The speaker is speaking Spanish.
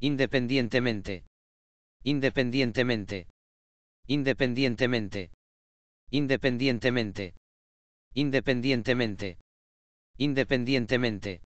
independientemente, independientemente, independientemente, independientemente, independientemente, independientemente.